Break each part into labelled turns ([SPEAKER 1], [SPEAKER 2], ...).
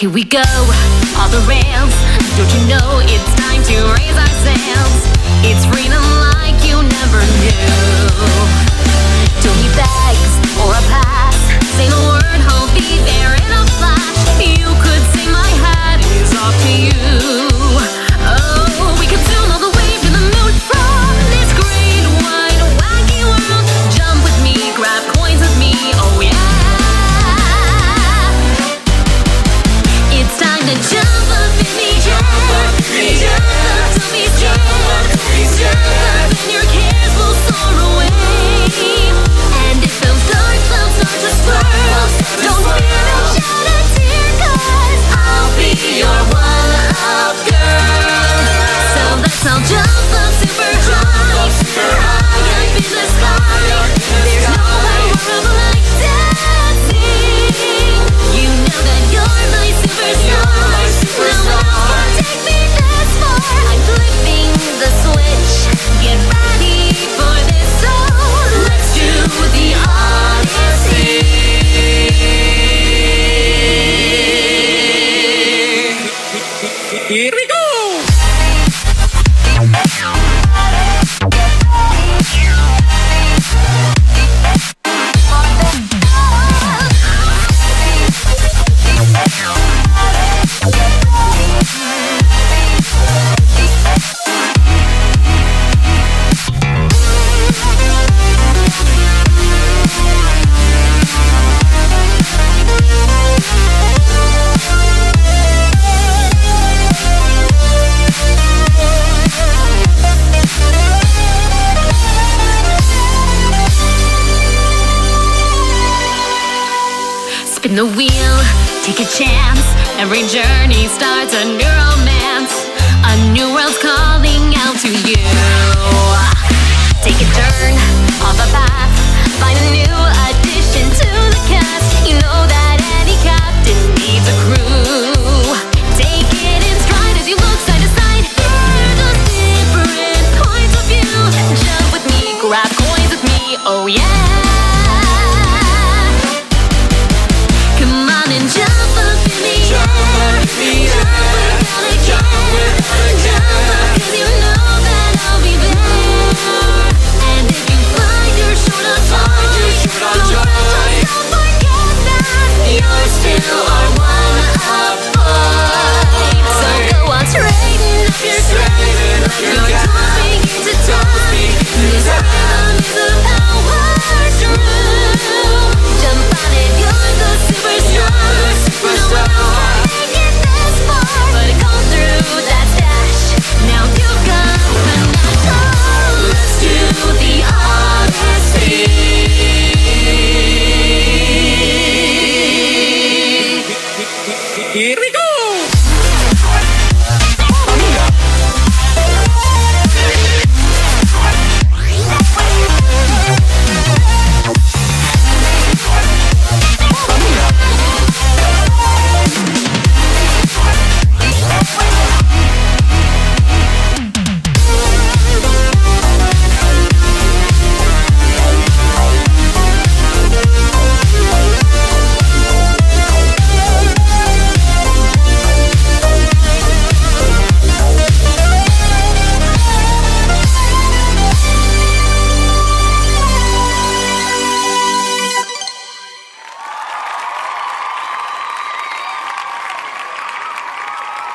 [SPEAKER 1] Here we go, all the rails. Don't you know it's time to raise our sails? It's freedom like you never knew. the wheel, take a chance. Every journey starts a new. ¡Qué rico!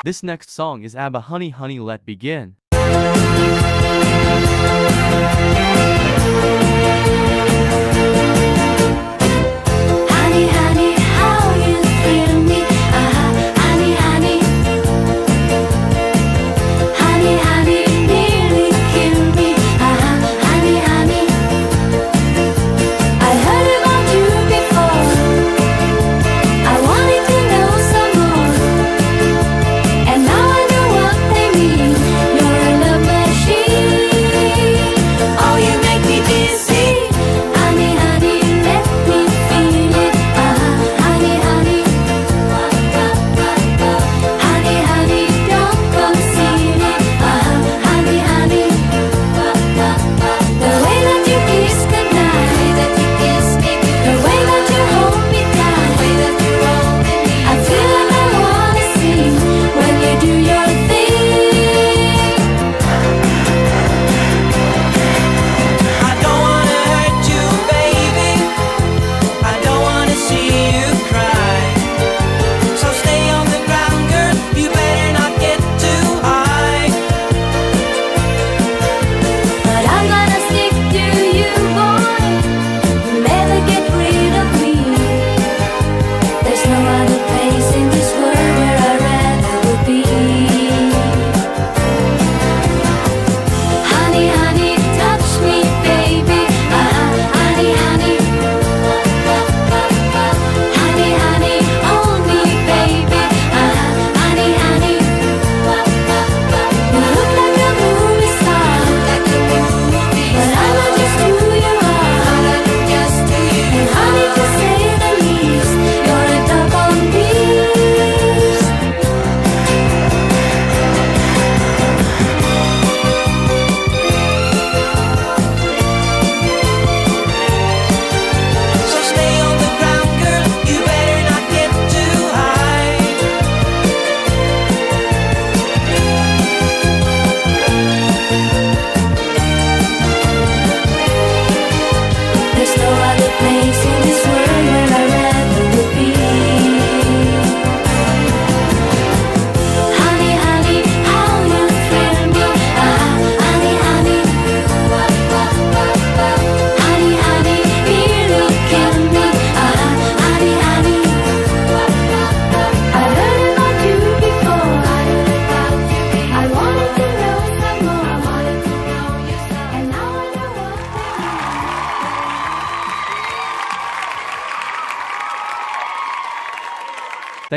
[SPEAKER 1] This
[SPEAKER 2] next song is ABBA Honey Honey Let Begin.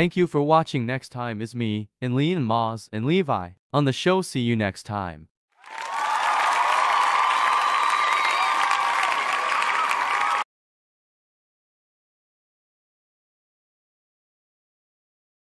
[SPEAKER 2] Thank you for watching. Next time is me, and Lee and Moz, and Levi. On the show, see you next time.